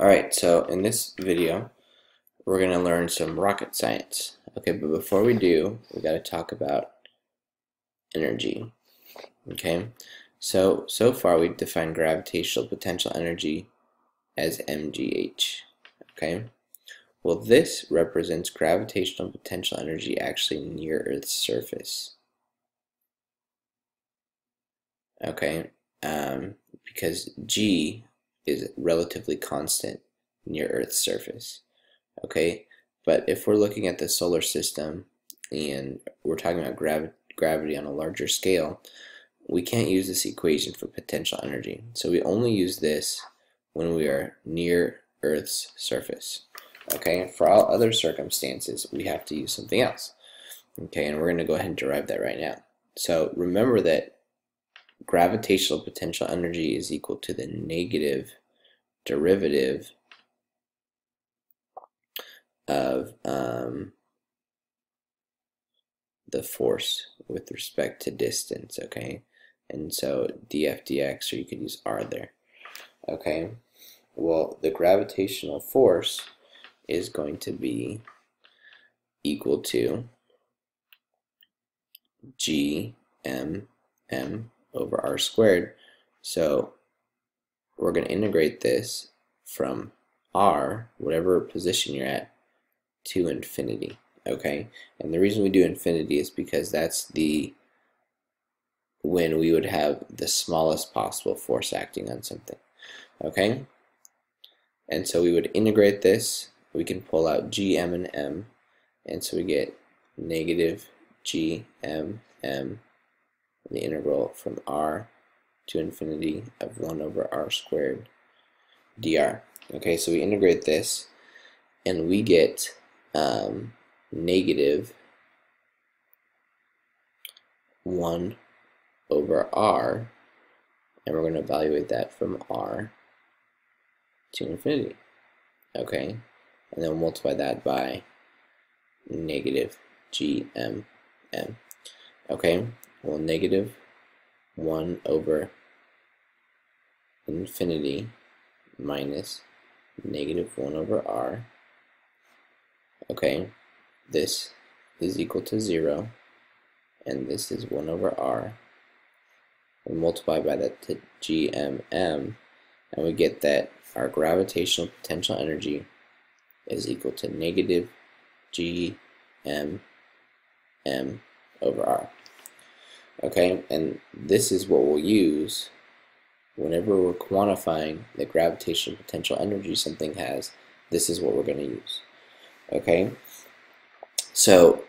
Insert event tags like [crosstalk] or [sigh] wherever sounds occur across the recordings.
Alright, so in this video, we're going to learn some rocket science. Okay, but before we do, we got to talk about energy. Okay, so, so far we've defined gravitational potential energy as mgh. Okay, well this represents gravitational potential energy actually near Earth's surface. Okay, um, because g is relatively constant near Earth's surface. Okay, but if we're looking at the solar system and we're talking about gravi gravity on a larger scale, we can't use this equation for potential energy. So we only use this when we are near Earth's surface. Okay, for all other circumstances, we have to use something else. Okay, and we're going to go ahead and derive that right now. So remember that gravitational potential energy is equal to the negative derivative of um, the force with respect to distance, okay? And so df dx, or you could use r there, okay? Well, the gravitational force is going to be equal to g m m over r squared. So we're going to integrate this from r, whatever position you're at, to infinity. Okay, and the reason we do infinity is because that's the when we would have the smallest possible force acting on something. Okay, and so we would integrate this. We can pull out g, m, and m, and so we get negative g, m, m the integral from r to infinity of 1 over r squared dr. Okay, so we integrate this and we get um, negative 1 over r and we're going to evaluate that from r to infinity. Okay, and then multiply that by negative gmm. Okay, well, negative 1 over infinity minus negative 1 over r. Okay, this is equal to 0, and this is 1 over r. We multiply by that to gmm, and we get that our gravitational potential energy is equal to negative g m m over r. Okay, and this is what we'll use whenever we're quantifying the gravitational potential energy something has. This is what we're going to use. Okay, so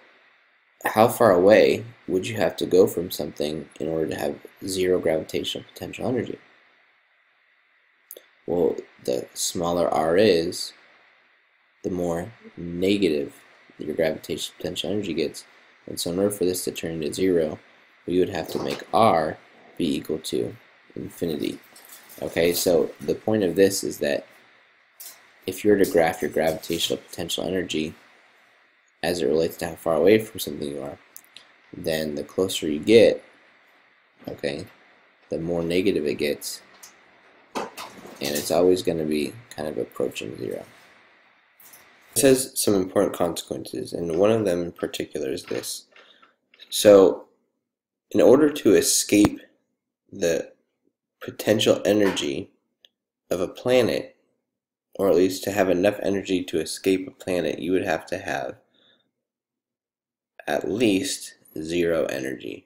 how far away would you have to go from something in order to have zero gravitational potential energy? Well, the smaller r is, the more negative your gravitational potential energy gets. And so in order for this to turn into zero, we would have to make r be equal to infinity. Okay, so the point of this is that if you were to graph your gravitational potential energy as it relates to how far away from something you are, then the closer you get, okay, the more negative it gets, and it's always going to be kind of approaching zero. It says some important consequences, and one of them in particular is this. So in order to escape the potential energy of a planet, or at least to have enough energy to escape a planet, you would have to have at least zero energy.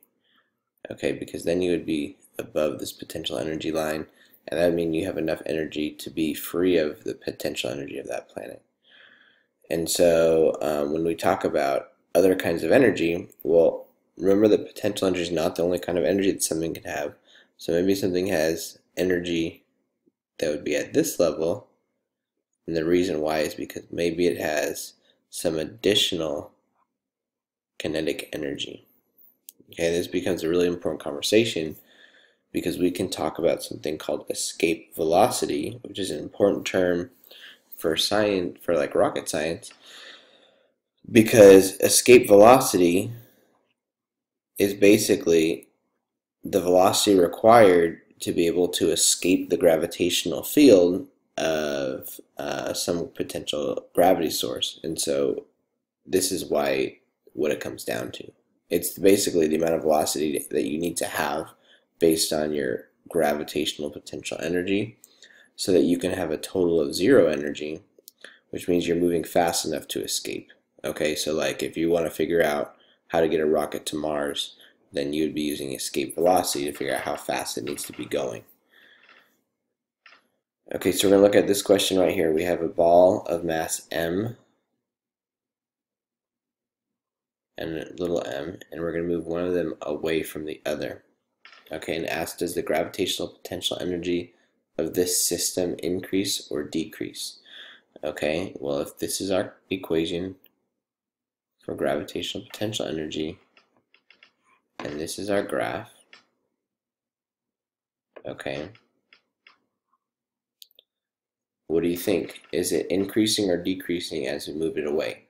Okay, because then you would be above this potential energy line, and that would mean you have enough energy to be free of the potential energy of that planet. And so um, when we talk about other kinds of energy, well, remember that potential energy is not the only kind of energy that something can have. So maybe something has energy that would be at this level, and the reason why is because maybe it has some additional kinetic energy. Okay, this becomes a really important conversation because we can talk about something called escape velocity, which is an important term for science, for like rocket science, because escape velocity is basically the velocity required to be able to escape the gravitational field of uh, some potential gravity source. And so this is why what it comes down to. It's basically the amount of velocity that you need to have based on your gravitational potential energy so that you can have a total of zero energy, which means you're moving fast enough to escape. Okay, so like if you want to figure out how to get a rocket to Mars, then you would be using escape velocity to figure out how fast it needs to be going. Okay, so we're going to look at this question right here. We have a ball of mass m and a little m, and we're going to move one of them away from the other. Okay, and ask does the gravitational potential energy of this system increase or decrease? Okay, well if this is our equation for gravitational potential energy, and this is our graph, okay, what do you think? Is it increasing or decreasing as we move it away?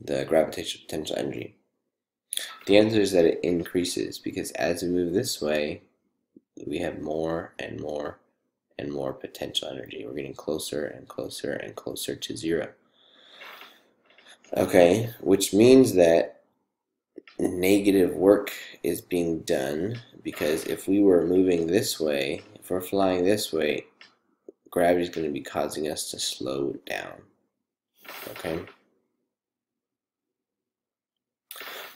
The gravitational potential energy. The answer is that it increases because as we move this way, we have more and more and more potential energy. We're getting closer and closer and closer to zero. Okay, which means that negative work is being done because if we were moving this way, if we're flying this way, gravity is going to be causing us to slow down. Okay.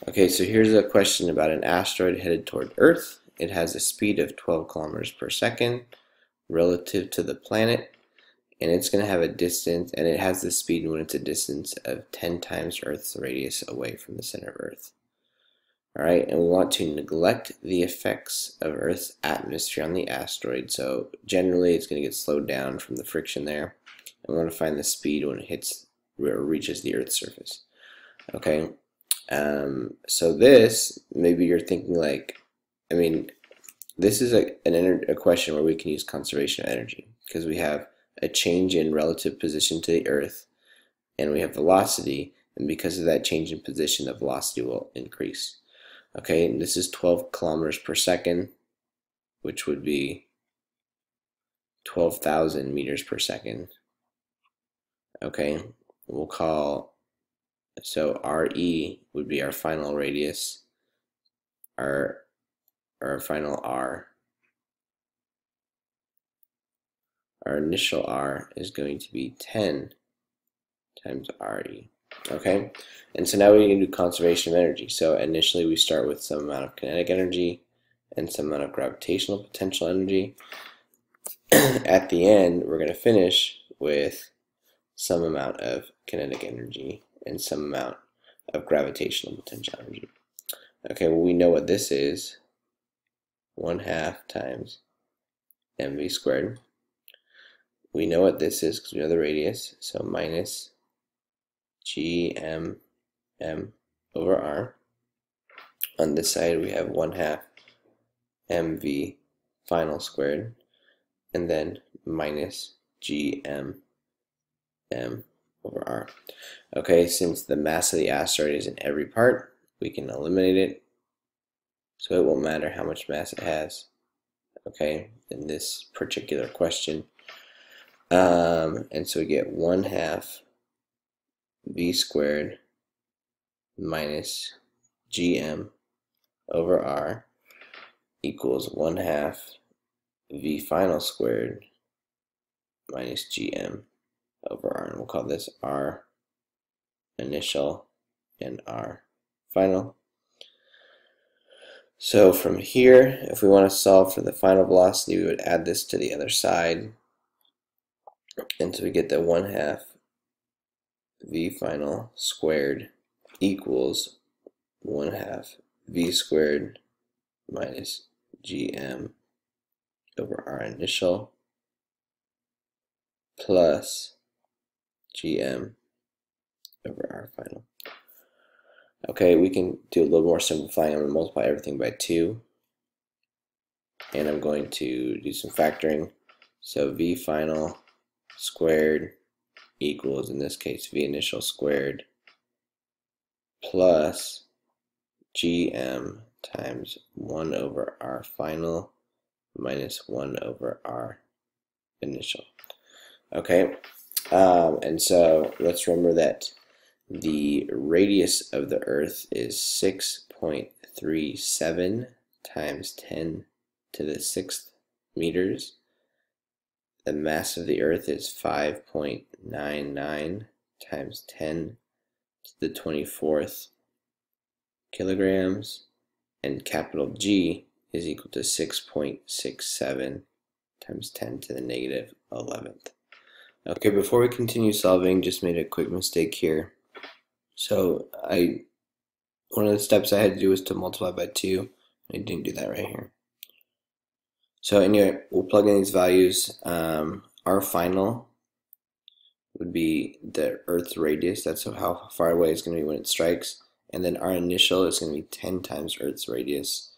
Okay, so here's a question about an asteroid headed toward Earth. It has a speed of 12 kilometers per second relative to the planet, and it's going to have a distance, and it has the speed when it's a distance of 10 times Earth's radius away from the center of Earth. All right, and we want to neglect the effects of Earth's atmosphere on the asteroid. So generally, it's going to get slowed down from the friction there. And we want to find the speed when it hits or reaches the Earth's surface. Okay, um, so this, maybe you're thinking like, I mean, this is a, an a question where we can use conservation of energy because we have a change in relative position to the Earth and we have velocity and because of that change in position the velocity will increase. Okay, and this is 12 kilometers per second which would be 12,000 meters per second. Okay, we'll call so RE would be our final radius, our, our final R. Our initial R is going to be 10 times RE. Okay, and so now we can do conservation of energy. So initially we start with some amount of kinetic energy and some amount of gravitational potential energy. [clears throat] At the end, we're going to finish with some amount of kinetic energy and some amount of gravitational potential energy. Okay, well we know what this is. 1 half times mv squared. We know what this is because we know the radius, so minus gm m over r. On this side we have 1 half mv final squared, and then minus gm m over r. Okay, since the mass of the asteroid is in every part, we can eliminate it. So it won't matter how much mass it has. Okay, in this particular question. Um, and so we get 1 half v squared minus gm over r equals 1 half v final squared minus gm over R, and we'll call this R initial and R final. So from here, if we want to solve for the final velocity, we would add this to the other side. And so we get that 1 half v final squared equals 1 half v squared minus gm over r initial plus gm over r final. Okay, we can do a little more simplifying. I'm going to multiply everything by 2. And I'm going to do some factoring. So v final squared equals, in this case, v initial squared plus gm times 1 over r final minus 1 over r initial. Okay, um, and so let's remember that the radius of the Earth is 6.37 times 10 to the sixth meters. The mass of the Earth is 5.99 times 10 to the 24th kilograms, and capital G is equal to 6.67 times 10 to the negative 11th. Okay, before we continue solving, just made a quick mistake here. So I, one of the steps I had to do was to multiply by 2. I didn't do that right here. So anyway, we'll plug in these values. Um, our final would be the Earth's radius. That's how far away it's going to be when it strikes. And then our initial is going to be 10 times Earth's radius,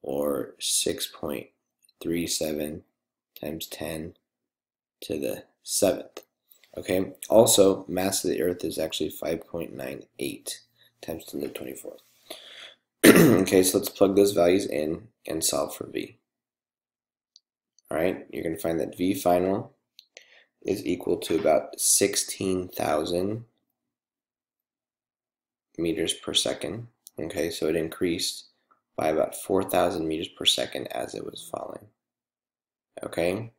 or 6.37 times 10 to the seventh. Okay. Also, mass of the Earth is actually 5.98 times 10 to the 24th. [clears throat] okay, so let's plug those values in and solve for V. Alright, you're going to find that V final is equal to about 16,000 meters per second. Okay, so it increased by about 4,000 meters per second as it was falling. Okay.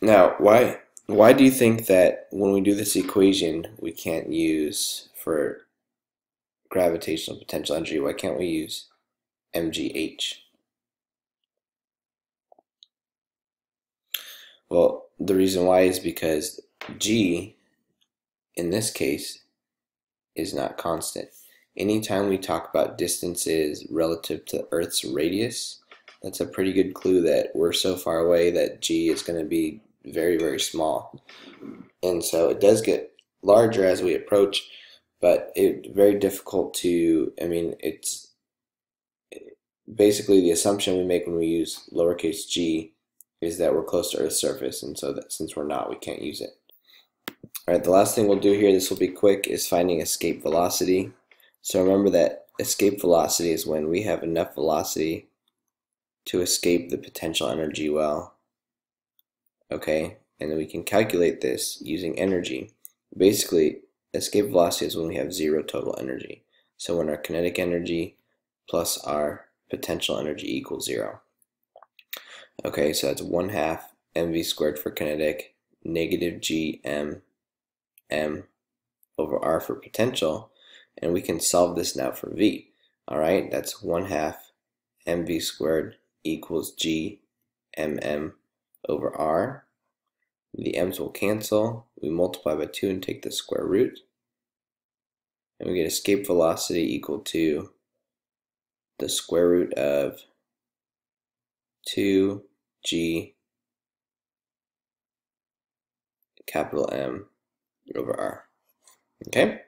Now, why why do you think that when we do this equation we can't use for gravitational potential energy, why can't we use MGH? Well, the reason why is because G, in this case, is not constant. Anytime we talk about distances relative to Earth's radius, that's a pretty good clue that we're so far away that G is going to be very, very small. And so it does get larger as we approach, but it's very difficult to, I mean, it's basically the assumption we make when we use lowercase g is that we're close to Earth's surface, and so that since we're not, we can't use it. All right, the last thing we'll do here, this will be quick, is finding escape velocity. So remember that escape velocity is when we have enough velocity to escape the potential energy well. Okay, and then we can calculate this using energy. Basically, escape velocity is when we have zero total energy. So when our kinetic energy plus our potential energy equals zero. Okay, so that's 1 half mv squared for kinetic, negative g m over r for potential, and we can solve this now for v. Alright, that's 1 half mv squared equals g m m over r. The m's will cancel, we multiply by 2 and take the square root, and we get escape velocity equal to the square root of 2 G capital M over R. Okay?